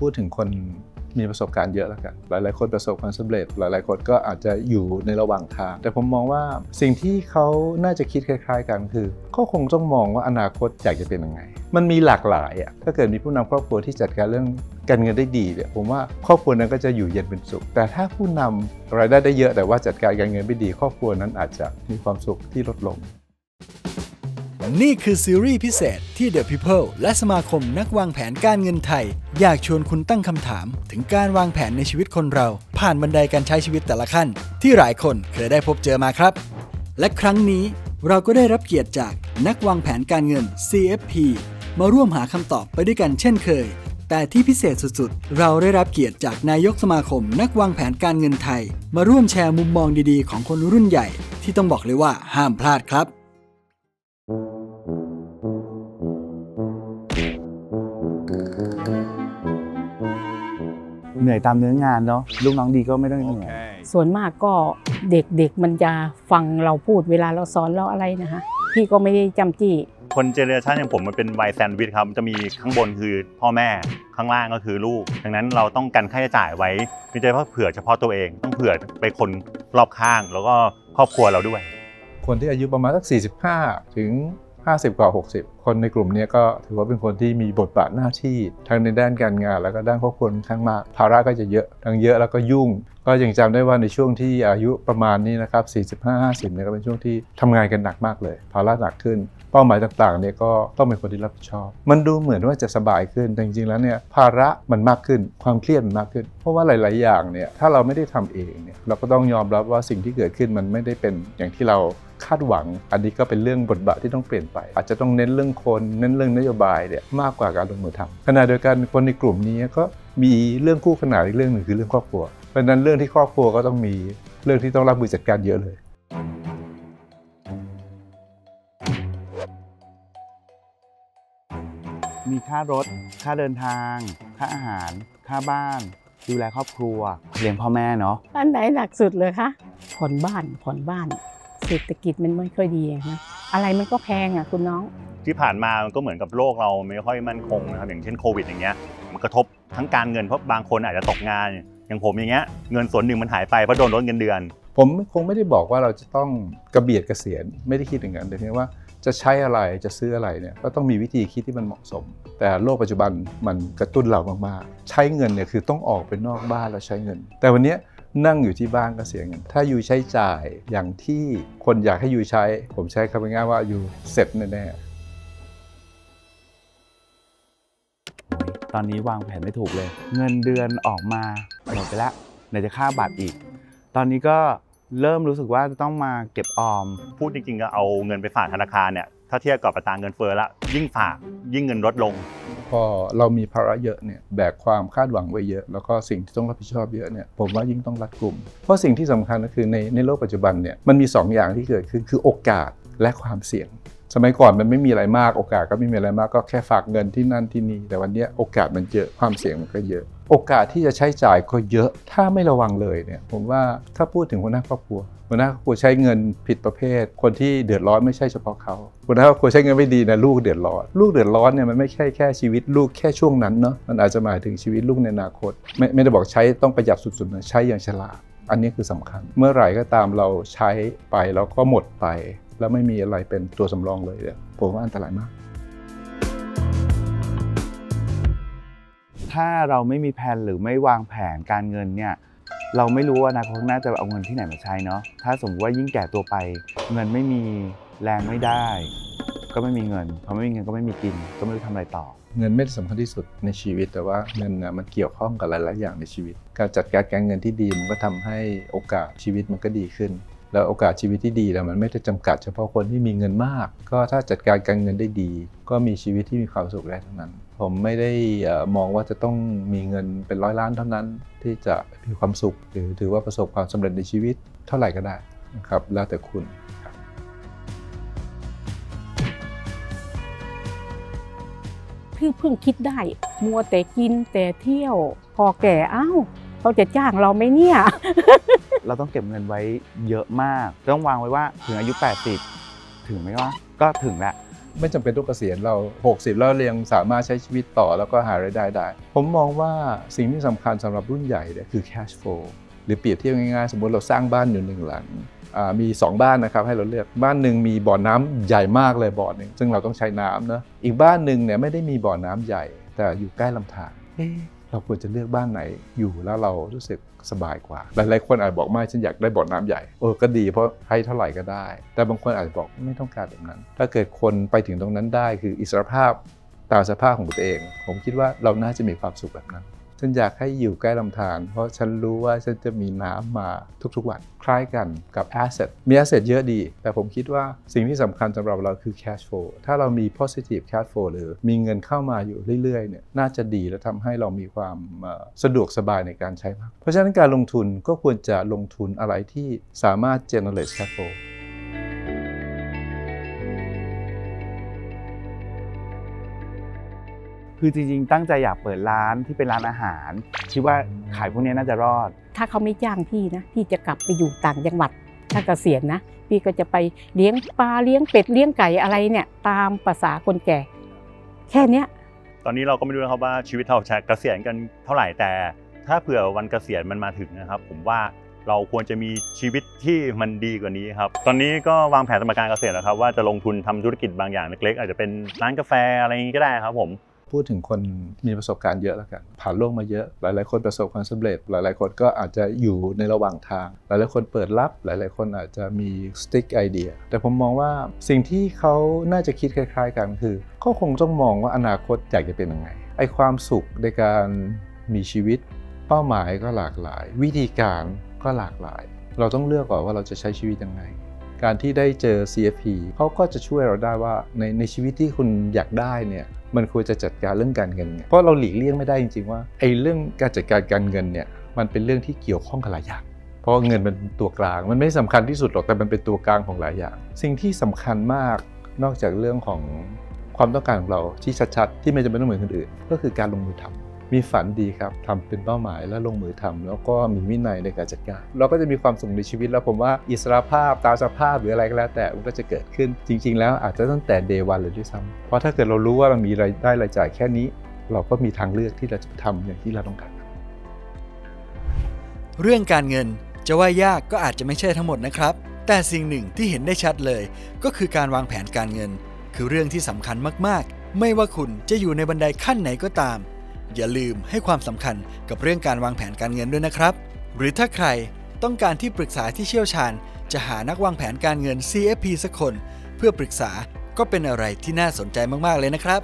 พูดถึงคนมีประสบการณ์เยอะแล้วกัน หลาย ๆ คนประสบความสำเร็จ หลาย ๆ คนก็อาจจะอยู่ในระหว่างทาง แต่ผมมองว่าสิ่งที่เขาน่าจะคิดคล้าย ๆ กันคือเขาคงต้องมองว่าอนาคตอยากจะเป็นยังไง มันมีหลากหลายอะ ถ้าเกิดมีผู้นำครอบครัวที่จัดการเรื่องการเงินได้ดีเนี่ยผมว่าครอบครัวนั้นก็จะอยู่เย็นเป็นสุข แต่ถ้าผู้นำรายได้ได้เยอะแต่ว่าจัดการการเงินไม่ดี ครอบครัวนั้นอาจจะมีความสุขที่ลดลง นี่คือซีรีส์พิเศษที่ The People และสมาคมนักวางแผนการเงินไทย อยากชวนคุณตั้งคำถาม ถึงการวางแผนในชีวิตคนเรา ผ่านบันไดการใช้ชีวิตแต่ละขั้น ที่หลายคนเคยได้พบเจอมาครับ และครั้งนี้เราก็ได้รับเกียรติจากนักวางแผนการเงิน CFP มาร่วมหาคำตอบไปด้วยกันเช่นเคย แต่ที่พิเศษสุดๆ เราได้รับเกียรติจากนายกสมาคม นักวางแผนการเงินไทย มาร่วมแชร์มุมมองดีๆ ของคนรุ่นใหญ่ ที่ต้องบอกเลยว่าห้ามพลาดครับ เหนื่อยตามเนื้องานเนาะลูกน้องดีก็ไม่ต้องเหนื่อย ส่วนมากก็เด็กๆมันจะฟังเราพูดเวลาเราสอนเราอะไรนะคะพี่ก็ไม่ได้จำจี้ คนเจเนอเรชันอย่างผมมันเป็นวัยแซนด์วิชครับมันจะมีข้างบนคือพ่อแม่ข้างล่างก็คือลูก ดังนั้นเราต้องกันค่าใช้จ่ายไว้ไม่ใช่เพื่อเผื่อเฉพาะตัวเองต้องเผื่อไปคนรอบข้าง แล้วก็ครอบครัวเราด้วย คนที่อายุประมาณสัก45 ถึง 50 กว่า 60 คนในกลุ่มนี้ก็ถือว่าเป็นคนที่มีบทบาทหน้าที่ทั้งในด้านการงาน แล้วก็ด้านครอบครัวค่อนข้างมากภาระก็จะเยอะทั้งเยอะแล้วก็ยุ่ง ก็ยังจำได้ว่าในช่วงที่อายุประมาณนี้นะครับ 45-50เนี่ยก็เป็นช่วงที่ทำงานกันหนักมากเลย ภาระหนักขึ้นเป้าหมายต่างๆเนี่ยก็ต้องเป็นคนที่รับผิดชอบ มันดูเหมือนว่าจะสบายขึ้น แต่จริงๆ แล้วเนี่ยภาระมันมากขึ้น ความเครียดมันมากขึ้น เพราะว่าหลาย ๆ อย่างเนี่ยถ้าเราไม่ได้ทำเองเนี่ยเราก็ต้องยอมรับว่าสิ่งที่เกิดขึ้นมันไม่ได้เป็นอย่างที่เราาดหวัง อันนี้ก็เป็นเรื่องบทบาทที่ต้องเปลี่ยนไป อาจจะต้องเน้นเรื่องคนเน้นเรื่องนโยบายเนี่ยมากกว่าการลงมือทำขณะเดียวกันคนในกลุ่มนี้ก็มีเรื่องคู่ขนานอีกเรื่องหนึ่งคือเรื่องครอบครัว เพราะฉะนั้นเรื่องที่ครอบครัวก็ต้องมีเรื่องที่ต้องรับมือจัดการเยอะเลยมีค่ารถ ค่าเดินทาง ค่าอาหาร ค่าบ้าน ดูแลครอบครัว เลี้ยงพ่อแม่เนาะ อันไหนหนักสุดเลยคะ ผ่อนบ้าน ผ่อนบ้าน เศรษฐกิจมันไม่ค่อยดีอะนะอะไรมันก็แพงอะคุณน้อง ที่ผ่านมามันก็เหมือนกับโลกเราไม่ค่อยมั่นคงนะครับอย่างเช่นโควิดอย่างเงี้ยมันกระทบทั้งการเงินเพราะบางคนอาจจะตกงาน อย่างผมอย่างเงี้ยเงินส่วนหนึ่งมันหายไปเพราะโดนลดเงินเดือน ผมคงไม่ได้บอกว่าเราจะต้องกระเบียดเกษียณไม่ได้คิดอย่างนั้นแต่เพียงว่าจะใช้อะไรจะซื้ออะไรเนี่ยก็ต้องมีวิธีคิดที่มันเหมาะสม แต่โลกปัจจุบันมันกระตุ้นเรามากๆ ใช้เงินเนี่ยคือต้องออกไปนอกบ้านแล้วใช้เงิน แต่วันเนี้ย นั่งอยู่ที่บ้านก็เสียเงิน ถ้าอยู่ใช้จ่ายอย่างที่คนอยากให้อยู่ใช้ ผมใช้คำง่ายๆว่าอยู่เสร็จแน่ๆตอนนี้วางแผนไม่ถูกเลย เงินเดือนออกมาหมดไปละไหนจะค่าบัตรอีก ตอนนี้ก็เริ่มรู้สึกว่าจะต้องมาเก็บออม พูดจริงๆก็เอาเงินไปฝากธนาคารเนี่ยถ้าเทียบกับอัตราเงินเฟ้อละยิ่งฝากยิ่งเงินลดลง พอเรามีภาระเยอะเนี่ยแบกความคาดหวังไว้เยอะ แล้วก็สิ่งที่ต้องรับผิดชอบเยอะเนี่ยผมว่ายิ่งต้องรัดกลุ่ม เพราะสิ่งที่สำคัญก็คือในในโลกปัจจุบันเนี่ยมันมี 2 อย่างที่เกิดขึ้นคือโอกาสและความเสี่ยง สมัยก่อนมันไม่มีอะไรมากโอกาสก็ไม่มีอะไรมากก็แค่ฝากเงินที่นั่นที่นี่ แต่วันนี้โอกาสมันเยอะความเสี่ยงมันก็เยอะ โอกาสที่จะใช้จ่ายก็เยอะถ้าไม่ระวังเลยเนี่ยผมว่าถ้าพูดถึงหัวหน้าครอบครัวหัวหน้าครอบครัวใช้เงินผิดประเภท คนที่เดือดร้อนไม่ใช่เฉพาะเขาหัวหน้าครอบครัวใช้เงินไม่ดีนะลูกเดือดร้อนลูกเดือดร้อนเนี่ยมันไม่ใช่แค่ชีวิตลูกแค่ช่วงนั้นเนาะมันอาจจะหมายถึงชีวิตลูกในอนาคต ไม่ไม่ได้บอกใช้ต้องประหยัดสุดๆนะใช้อย่างฉลาดอันนี้คือสำคัญ เมื่อไหร่ก็ตามเราใช้ไปแล้วก็หมดไป แล้วไม่มีอะไรเป็นตัวสำรองเลยเนี่ยผมว่าอันตรายมาก ถ้าเราไม่มีแผนหรือไม่วางแผนการเงินเนี่ยเราไม่รู้ว่าอนาคตข้างหน้าจะเอาเงินที่ไหนมาใช้เนาะถ้าสมมติว่ายิ่งแก่ตัวไป เงินไม่มีแรงไม่ได้ ก็ไม่มีเงินพอไม่มีเงินก็ไม่มีกิน ก็ไม่รู้ทำอะไรต่อ เงินไม่ได้สำคัญที่สุดในชีวิตแต่ว่าเงินนะมันเกี่ยวข้องกับหลายๆอย่างในชีวิต การจัดการการเงินที่ดีมันก็ทำให้โอกาสชีวิตมันก็ดีขึ้น แล้วโอกาสชีวิตที่ดีแล้วมันไม่ได้จำกัดเฉพาะคนที่มีเงินมาก ก็ถ้าจัดการการเงินได้ดี ก็มีชีวิตที่มีความสุขได้ทั้งนั้น ผมไม่ได้มองว่าจะต้องมีเงินเป็นร้อยล้านเท่านั้น ที่จะมีความสุข หรือถือว่าประสบความสำเร็จในชีวิตเท่าไหร่ก็ได้นะครับแล้วแต่คุณพี่เพิ่งคิดได้ มัวแต่กินแต่เที่ยว พอแก่อ้าว เขาจะจ้างเราไหมเนี่ย เราต้องเก็บเงินไว้เยอะมาก ต้องวางไว้ว่าถึงอายุ 80 ถึงไหมวะก็ถึงแหละไม่จำเป็นต้องเกษียณเรา 60 แล้วเรียงสามารถใช้ชีวิตต่อแล้วก็หารายได้ได้ ผมมองว่าสิ่งที่สำคัญสำหรับรุ่นใหญ่เนี่ยคือ cash flow หรือเปรียบเทียบง่ายๆ สมมติเราสร้างบ้านอยู่หนึ่งหลังอ่ามี 2 บ้านนะครับให้เราเลือกบ้านหนึ่งมีบ่อน้ำใหญ่มากเลยบ่อหนึ่งซึ่งเราต้องใช้น้ำเนอะอีกบ้านหนึ่งเนี่ยไม่ได้มีบ่อน้ำใหญ่ แต่อยู่ใกล้ลำธาร เราควรจะเลือกบ้านไหนอยู่แล้วเรารู้สึกสบายกว่า หลายๆคนอาจบอกไม่ฉันอยากได้บ่อน้ำใหญ่เออก็ดีเพราะให้เท่าไหร่ก็ได้ แต่บางคนอาจจะบอกไม่ต้องการแบบนั้น ถ้าเกิดคนไปถึงตรงนั้นได้คืออิสรภาพตามสภาพของตัวเอง ผมคิดว่าเราน่าจะมีความสุขแบบนั้น ฉันอยากให้อยู่ใกล้ลำธารเพราะฉันรู้ว่าฉันจะมีน้ำมาทุกๆวัน คล้ายกันกับ asset มี asset เยอะดี แต่ผมคิดว่าสิ่งที่สำคัญสำหรับเราคือ cash flow ถ้าเรามี positive cash flow หรือมีเงินเข้ามาอยู่เรื่อยๆเนี่ยน่าจะดีและทำให้เรามีความสะดวกสบายในการใช้มาก เพราะฉะนั้นการลงทุนก็ควรจะลงทุนอะไรที่สามารถ generate cash flow คือจริงๆ ตั้งใจอยากเปิดร้านที่เป็นร้านอาหาร คิดว่าขายพวกนี้น่าจะรอด ถ้าเขาไม่จ้างพี่นะพี่จะกลับไปอยู่ต่างจังหวัด ถ้าเกษียณนะ พี่ก็จะไปเลี้ยงปลาเลี้ยงเป็ดเลี้ยงไก่อะไรเนี่ย ตามภาษาคนแก่ แค่เนี้ย ตอนนี้เราก็ไม่รู้นะครับว่าชีวิตเราจะเกษียณกันเท่าไหร่แต่ ถ้าเผื่อวันเกษียณมันมาถึงนะครับ ผมว่าเราควรจะมีชีวิตที่มันดีกว่านี้ครับ ตอนนี้ก็วางแผนสำหรับการเกษียณแล้วครับว่าจะลงทุนทำธุรกิจบางอย่างเล็กๆ อาจจะเป็นร้านกาแฟอะไรอย่างนี้ก็ได้ครับผม พูดถึงคนมีประสบการณ์เยอะแล้วกัน ผ่านโลกมาเยอะ หลาย ๆ คนประสบความสำเร็จ หลาย ๆ คนก็อาจจะอยู่ในระหว่างทาง หลาย ๆ คนเปิดรับ หลาย ๆ คนอาจจะมีสติ๊กไอเดีย แต่ผมมองว่าสิ่งที่เขาน่าจะคิดคล้าย ๆ กันคือเขาคงต้องมองว่าอนาคตอยากจะเป็นยังไง ไอความสุขในการมีชีวิต เป้าหมายก็หลากหลาย วิธีการก็หลากหลาย เราต้องเลือกก่อนว่าเราจะใช้ชีวิตยังไง การที่ได้เจอ CFP เขาก็จะช่วยเราได้ว่าในในชีวิตที่คุณอยากได้เนี่ยมันควรจะจัดการเรื่องการเงิน เพราะเราหลีกเลี่ยงไม่ได้จริงๆว่าไอ้เรื่องการจัดการการเงินเนี่ยมันเป็นเรื่องที่เกี่ยวข้องกับหลายอย่างเพราะเงินมันเป็นตัวกลาง มันไม่สำคัญที่สุดหรอกแต่มันเป็นตัวกลางของหลายอย่าง สิ่งที่สำคัญมากนอกจากเรื่องของความต้องการของเราที่ชัดๆ ที่ไม่จำเป็นต้องเหมือนคนอื่น ก็คือการลงมือทำ มีฝันดีครับทำเป็นเป้าหมายแล้วลงมือทำแล้วก็มีวินัยในการจัดการเราก็จะมีความสุขในชีวิตแล้วผมว่าอิสรภาพตามสภาพหรืออะไรก็แล้วแต่มันก็จะเกิดขึ้นจริง ๆ แล้วอาจจะตั้งแต่เดวันเลยด้วยซ้ำเพราะถ้าเกิดเรารู้ว่าเรามีรายได้รายจ่ายแค่นี้ เราก็มีทางเลือกที่เราจะทำอย่างที่เราต้องการเรื่องการเงินจะว่ายากก็อาจจะไม่ใช่ทั้งหมดนะครับ แต่สิ่งหนึ่งที่เห็นได้ชัดเลย ก็คือการวางแผนการเงิน คือเรื่องที่สำคัญมากๆ ไม่ว่าคุณจะอยู่ในบันไดขั้นไหนก็ตาม อย่าลืมให้ความสำคัญกับเรื่องการวางแผนการเงินด้วยนะครับ หรือถ้าใครต้องการที่ปรึกษาที่เชี่ยวชาญ จะหานักวางแผนการเงิน CFP สักคน เพื่อปรึกษาก็เป็นอะไรที่น่าสนใจมากๆเลยนะครับ